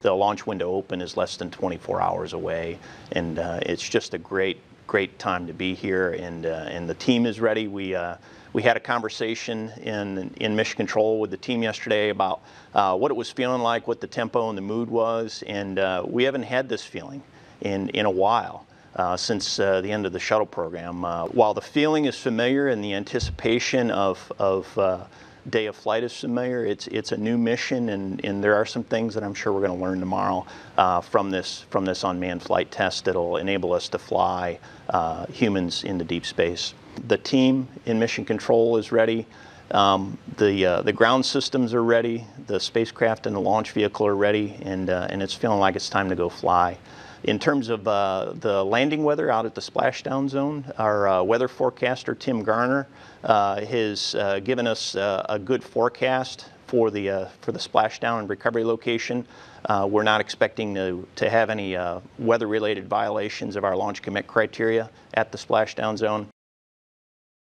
The launch window open is less than 24 hours away, and uh, it's just a great, great time to be here. And uh, and the team is ready. We uh, we had a conversation in in Mission Control with the team yesterday about uh, what it was feeling like, what the tempo and the mood was, and uh, we haven't had this feeling in in a while. Uh, since uh, the end of the shuttle program. Uh, while the feeling is familiar and the anticipation of, of uh, day of flight is familiar. It's it's a new mission, and, and there are some things that I'm sure we're going to learn tomorrow uh, from this from this unmanned flight test that'll enable us to fly uh, humans into deep space. The team in mission control is ready. Um, the uh, the ground systems are ready. The spacecraft and the launch vehicle are ready, and uh, and it's feeling like it's time to go fly. In terms of uh, the landing weather out at the splashdown zone, our uh, weather forecaster, Tim Garner, uh, has uh, given us uh, a good forecast for the, uh, for the splashdown and recovery location. we're not expecting to, to have any weather-related violations of our launch commit criteria at the splashdown zone.